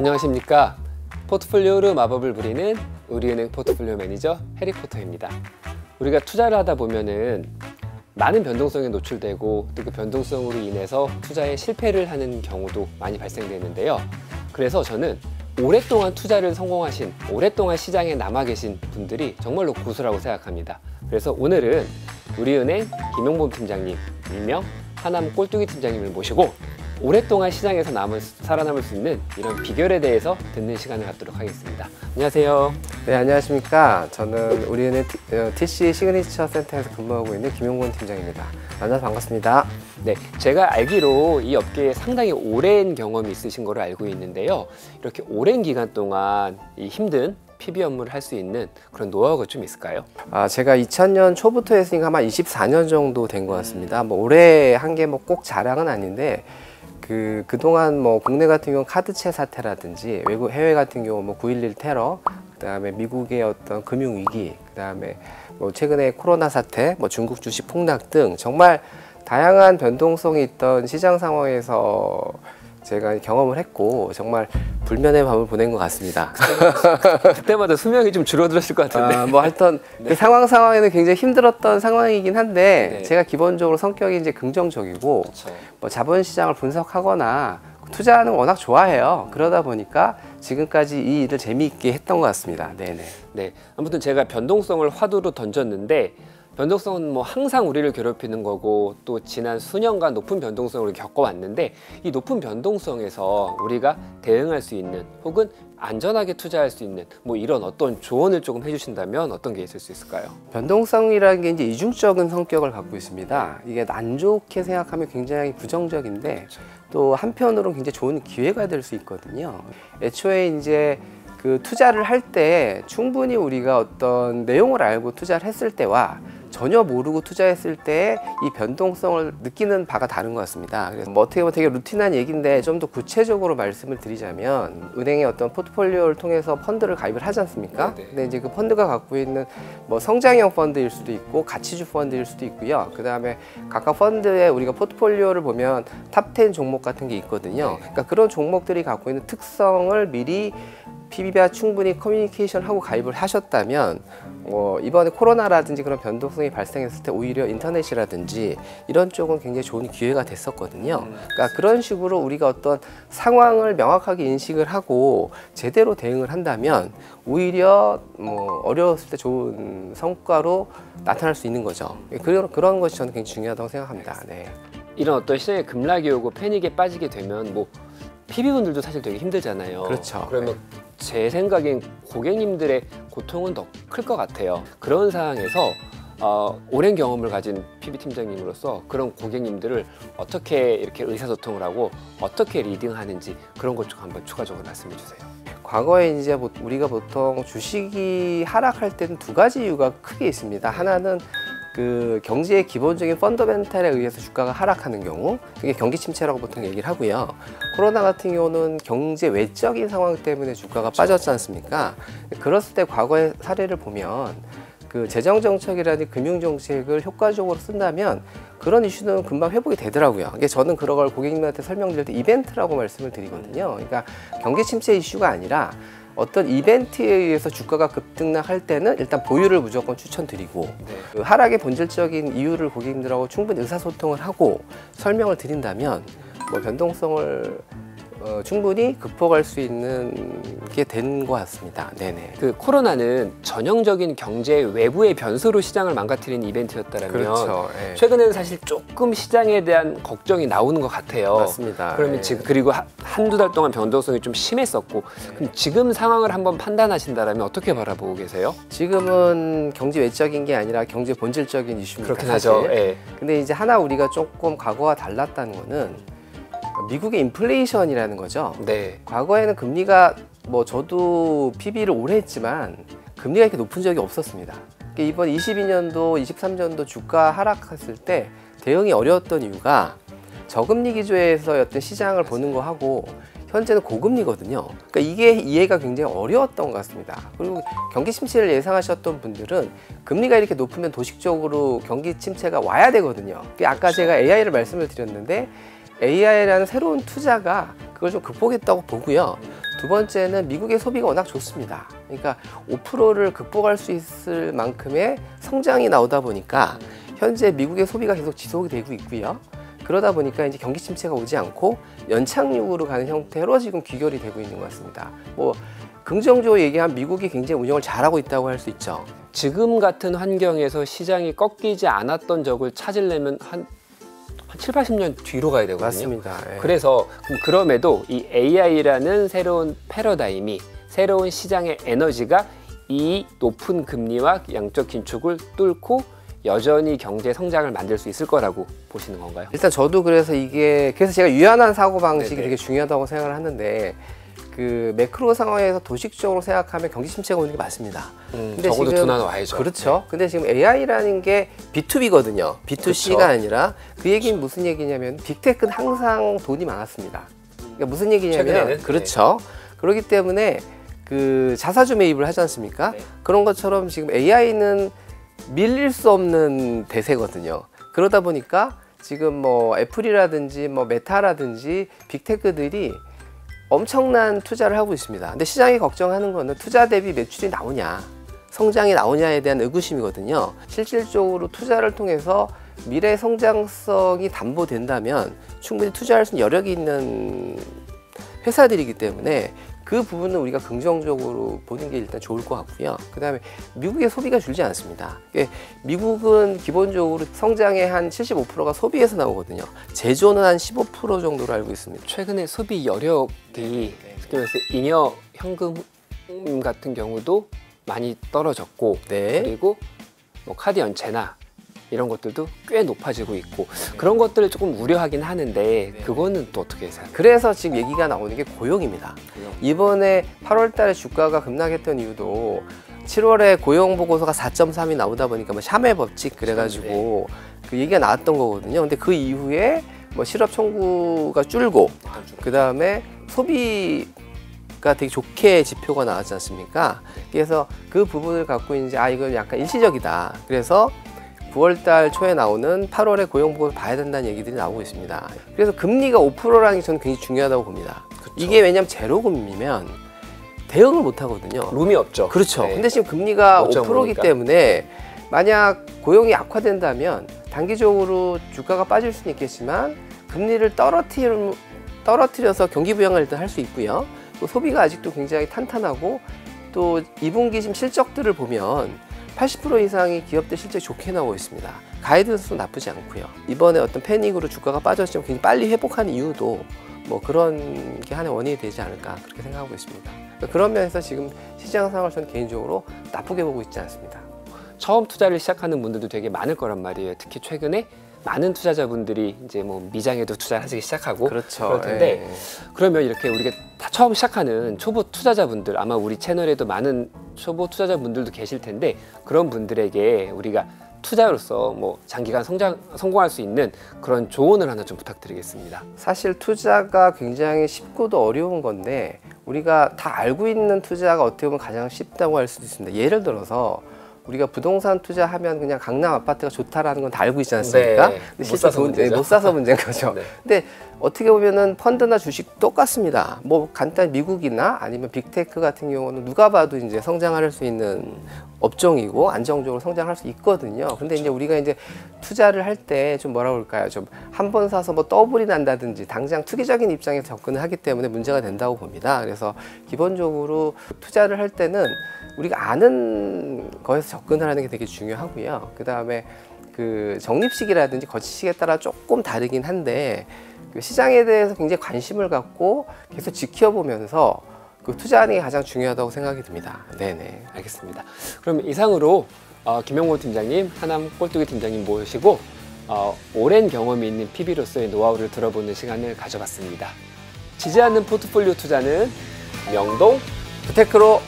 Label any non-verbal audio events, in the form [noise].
안녕하십니까? 포트폴리오로 마법을 부리는 우리은행 포트폴리오 매니저 해리포터입니다. 우리가 투자를 하다 보면은 많은 변동성에 노출되고 또 그 변동성으로 인해서 투자에 실패를 하는 경우도 많이 발생되는데요. 그래서 저는 오랫동안 투자를 성공하신 오랫동안 시장에 남아 계신 분들이 정말로 고수라고 생각합니다. 그래서 오늘은 우리은행 김용범 팀장님 일명 하남 꼴뚜기 팀장님을 모시고 오랫동안 시장에서 남을, 살아남을 수 있는 이런 비결에 대해서 듣는 시간을 갖도록 하겠습니다. 안녕하세요. 네, 안녕하십니까. 저는 우리은행 TC 어, 시그니처 센터에서 근무하고 있는 김용곤 팀장입니다. 만나서 반갑습니다. 네, 제가 알기로 이 업계에 상당히 오랜 경험이 있으신 걸로 알고 있는데요. 이렇게 오랜 기간 동안 이 힘든 PB 업무를 할 수 있는 그런 노하우가 좀 있을까요? 아, 제가 2000년 초부터 했으니까 아마 24년 정도 된 것 같습니다. 뭐 오래 한 게 뭐 꼭 자랑은 아닌데 그 그동안 뭐 국내 같은 경우 카드채 사태라든지 외국 해외 같은 경우 뭐 9.11 테러 그다음에 미국의 어떤 금융 위기 그다음에 뭐 최근에 코로나 사태 뭐 중국 주식 폭락 등 정말 다양한 변동성이 있던 시장 상황에서 제가 경험을 했고 정말 불면의 밤을 보낸 것 같습니다. [laughs] 그때마다 수명이 좀 줄어들었을 것 같은데. 아, 뭐 하여튼 네. 그 상황 상황에는 굉장히 힘들었던 상황이긴 한데 네. 제가 기본적으로 성격이 이제 긍정적이고 그렇죠. 뭐 자본 시장을 분석하거나 투자하는 워낙 좋아해요. 그러다 보니까 지금까지 이 일을 재미있게 했던 것 같습니다. 네네. 네. 아무튼 제가 변동성을 화두로 던졌는데 변동성은 뭐 항상 우리를 괴롭히는 거고 또 지난 수년간 높은 변동성을 겪어왔는데 이 높은 변동성에서 우리가 대응할 수 있는 혹은 안전하게 투자할 수 있는 뭐 이런 어떤 조언을 조금 해주신다면 어떤 게 있을 수 있을까요? 변동성이라는 게 이제 이중적인 성격을 갖고 있습니다. 이게 안 좋게 생각하면 굉장히 부정적인데 그렇죠. 또 한편으로는 굉장히 좋은 기회가 될 수 있거든요. 애초에 이제 그 투자를 할 때 충분히 우리가 어떤 내용을 알고 투자를 했을 때와 전혀 모르고 투자했을 때 이 변동성을 느끼는 바가 다른 것 같습니다. 그래서 뭐 어떻게 보면 되게 루틴한 얘기인데 좀 더 구체적으로 말씀을 드리자면 은행의 어떤 포트폴리오를 통해서 펀드를 가입을 하지 않습니까? 네네. 근데 이제 그 펀드가 갖고 있는 뭐 성장형 펀드일 수도 있고 가치주 펀드일 수도 있고요. 그 다음에 각각 펀드에 우리가 포트폴리오를 보면 top 10 종목 같은 게 있거든요. 네. 그러니까 그런 종목들이 갖고 있는 특성을 미리 PB와 충분히 커뮤니케이션 하고 가입을 하셨다면 어, 이번에 코로나라든지 그런 변동성이 발생했을 때 오히려 인터넷이라든지 이런 쪽은 굉장히 좋은 기회가 됐었거든요. 음. 그러니까 그런 식으로 우리가 어떤 상황을 명확하게 인식을 하고 제대로 대응을 한다면 오히려 뭐 어려웠을 때 좋은 성과로 나타날 수 있는 거죠. 그런 그런 것이 저는 굉장히 중요하다고 생각합니다. 네. 이런 어떤 시장에 급락이 오고 패닉에 빠지게 되면 뭐 PB분들도 사실 되게 힘들잖아요. 그렇죠. 그러면 네. 제 생각엔 고객님들의 고통은 더 클 것 같아요. 그런 상황에서 어, 오랜 경험을 가진 PB 팀장님으로서 그런 고객님들을 어떻게 이렇게 의사소통을 하고 어떻게 리딩하는지 그런 것 좀 한번 추가적으로 말씀해 주세요. 과거에 이제 우리가 보통 주식이 하락할 때는 두 가지 이유가 크게 있습니다. 하나는 그 경제의 기본적인 펀더멘탈에 의해서 주가가 하락하는 경우 그게 경기 침체라고 보통 얘기를 하고요. 코로나 같은 경우는 경제 외적인 상황 때문에 주가가 빠졌지 않습니까? 그랬을 때 과거의 사례를 보면 그 재정 정책이라든지 금융 정책을 효과적으로 쓴다면 그런 이슈는 금방 회복이 되더라고요. 이게 저는 그런 걸 고객님한테 설명드릴 때 이벤트라고 말씀을 드리거든요. 그러니까 경기 침체 이슈가 아니라 어떤 이벤트에 의해서 주가가 급등락할 때는 일단 보유를 무조건 추천드리고 네. 그 하락의 본질적인 이유를 고객님들하고 충분히 의사소통을 하고 설명을 드린다면 뭐 변동성을 어, 충분히 극복할 수 있는 게 된 것 같습니다. 네네. 그 코로나는 전형적인 경제 외부의 변수로 시장을 망가뜨린 이벤트였다면 그렇죠. 네. 최근에는 사실 조금 시장에 대한 걱정이 나오는 것 같아요. 맞습니다. 그러면 네. 지금 그리고 한두 달 동안 변동성이 좀 심했었고 네. 그럼 지금 상황을 한번 판단하신다면 어떻게 바라보고 계세요? 지금은 경제 외적인 게 아니라 경제 본질적인 이슈입니다. 그렇긴 하죠. 예. 근데 이제 하나 우리가 조금 과거와 달랐다는 거는 미국의 인플레이션이라는 거죠. 네. 과거에는 금리가 뭐 저도 PB를 오래 했지만 금리가 이렇게 높은 적이 없었습니다. 그러니까 이번 22년도, 23년도 주가 하락했을 때 대응이 어려웠던 이유가 저금리 기조에서였던 시장을 보는 거하고 현재는 고금리거든요. 그러니까 이게 이해가 굉장히 어려웠던 것 같습니다. 그리고 경기 침체를 예상하셨던 분들은 금리가 이렇게 높으면 도식적으로 경기 침체가 와야 되거든요. 아까 제가 AI를 말씀을 드렸는데 AI라는 새로운 투자가 그걸 좀 극복했다고 보고요. 두 번째는 미국의 소비가 워낙 좋습니다. 그러니까 5%를 극복할 수 있을 만큼의 성장이 나오다 보니까 현재 미국의 소비가 계속 지속이 되고 있고요. 그러다 보니까 이제 경기 침체가 오지 않고 연착륙으로 가는 형태로 지금 귀결이 되고 있는 것 같습니다. 뭐 긍정적으로 얘기하면 미국이 굉장히 운영을 잘하고 있다고 할 수 있죠. 지금 같은 환경에서 시장이 꺾이지 않았던 적을 찾으려면 한, 한 7, 80년 뒤로 가야 되거든요. 맞습니다. 예. 그래서 그럼 그럼에도 이 AI라는 새로운 패러다임이 새로운 시장의 에너지가 이 높은 금리와 양적 긴축을 뚫고 여전히 경제 성장을 만들 수 있을 거라고 보시는 건가요? 일단 저도 그래서 이게 그래서 제가 유연한 사고 방식이 네네. 되게 중요하다고 생각을 하는데 그 매크로 상황에서 도식적으로 생각하면 경기 침체가 오는 게 맞습니다. 음, 근데 적어도 지금- 둔화는 와야죠. 그렇죠. 근데 지금 AI라는 게 B2B거든요. B2C가 그렇죠. 아니라 그 얘기는 무슨 얘기냐면 빅테크는 항상 돈이 많았습니다. 그러니까 무슨 얘기냐면 최근에는? 네. 그렇죠. 그렇기 때문에 그 자사주 매입을 하지 않습니까? 네. 그런 것처럼 지금 AI는 밀릴 수 없는 대세거든요. 그러다 보니까 지금 뭐 애플이라든지 뭐 메타라든지 빅테크들이 엄청난 투자를 하고 있습니다. 근데 시장이 걱정하는 거는 투자 대비 매출이 나오냐, 성장이 나오냐에 대한 의구심이거든요. 실질적으로 투자를 통해서 미래 성장성이 담보된다면 충분히 투자할 수 있는 여력이 있는 회사들이기 때문에 그 부분은 우리가 긍정적으로 보는 게 일단 좋을 것 같고요. 그 다음에 미국의 소비가 줄지 않습니다. 이게 미국은 기본적으로 성장의 한 75%가 소비에서 나오거든요. 제조는 한 15% 정도로 알고 있습니다. 최근에 소비 여력이 특히 말해서 잉여 현금 같은 경우도 많이 떨어졌고 네. 그리고 뭐 카드 연체나 이런 것들도 꽤 높아지고 있고 그런 것들을 조금 우려하긴 하는데 그거는 또 어떻게 생각해요? 그래서 지금 얘기가 나오는 게 고용입니다. 이번에 8월 달에 주가가 급락했던 이유도 7월에 고용 보고서가 4.3이 나오다 보니까 뭐 샤메 법칙 그래가지고 그 얘기가 나왔던 거거든요. 근데 그 이후에 뭐 실업 청구가 줄고 그 다음에 소비 가 되게 좋게 지표가 나왔지 않습니까? 그래서 그 부분을 갖고 이제 아 이건 약간 일시적이다. 그래서 9월 달 초에 나오는 8월에 고용 보고서 봐야 된다는 얘기들이 나오고 있습니다. 그래서 금리가 5%라는 게 저는 굉장히 중요하다고 봅니다. 이게 왜냐하면 제로금리면 대응을 못 하거든요. 룸이 없죠. 그렇죠. 네. 근데 지금 금리가 5%이기 5.5니까. 때문에 만약 고용이 악화된다면 단기적으로 주가가 빠질 수는 있겠지만 금리를 떨어뜨려, 떨어뜨려서 경기 부양을 일단 할 수 있고요. 또 소비가 아직도 굉장히 탄탄하고 또 2분기 지금 실적들을 보면 80% 이상이 기업들 실적이 좋게 나오고 있습니다. 가이드도 나쁘지 않고요. 이번에 어떤 패닉으로 주가가 빠졌지만 굉장히 빨리 회복하는 이유도 뭐 그런 게 하나의 원인이 되지 않을까 그렇게 생각하고 있습니다. 그런 면에서 지금 시장 상황을 저는 개인적으로 나쁘게 보고 있지 않습니다. 처음 투자를 시작하는 분들도 되게 많을 거란 말이에요. 특히 최근에 많은 투자자분들이 이제 뭐 미장에도 투자를 하기 시작하고 그렇죠. 그럴 텐데 예. 그러면 이렇게 우리가 다 처음 시작하는 초보 투자자분들 아마 우리 채널에도 많은 초보 투자자분들도 계실 텐데 그런 분들에게 우리가 투자로서 뭐 장기간 성장 성공할 수 있는 그런 조언을 하나 좀 부탁드리겠습니다. 사실 투자가 굉장히 쉽고도 어려운 건데 우리가 다 알고 있는 투자가 어떻게 보면 가장 쉽다고 할 수도 있습니다. 예를 들어서 우리가 부동산 투자하면 그냥 강남 아파트가 좋다라는 건 다 알고 있지 않습니까? 네, 근데 못 실제 사서 돈-. 네, 못 사서 문제인 거죠. [laughs] 네. 근데 어떻게 보면은 펀드나 주식 똑같습니다. 뭐 간단 미국이나 아니면 빅테크 같은 경우는 누가 봐도 이제 성장할 수 있는 업종이고 안정적으로 성장할 수 있거든요. 근데 이제 우리가 이제 투자를 할 때 좀 뭐라 그럴까요? 좀 한 번 사서 뭐 더블이 난다든지 당장 투기적인 입장에서 접근을 하기 때문에 문제가 된다고 봅니다. 그래서 기본적으로 투자를 할 때는 우리가 아는 거에서 접근을 하는 게 되게 중요하고요. 그 다음에 그 적립식이라든지 거치식에 따라 조금 다르긴 한데 그 시장에 대해서 굉장히 관심을 갖고 계속 지켜보면서 그 투자하는 게 가장 중요하다고 생각이 듭니다. 네네. 알겠습니다. 그럼 이상으로 어, 김영모 팀장님, 하남 꼴뚜기 팀장님 모시고 어, 오랜 경험이 있는 PB로서의 노하우를 들어보는 시간을 가져봤습니다. 지지 않는 포트폴리오 투자는 명동 부테크로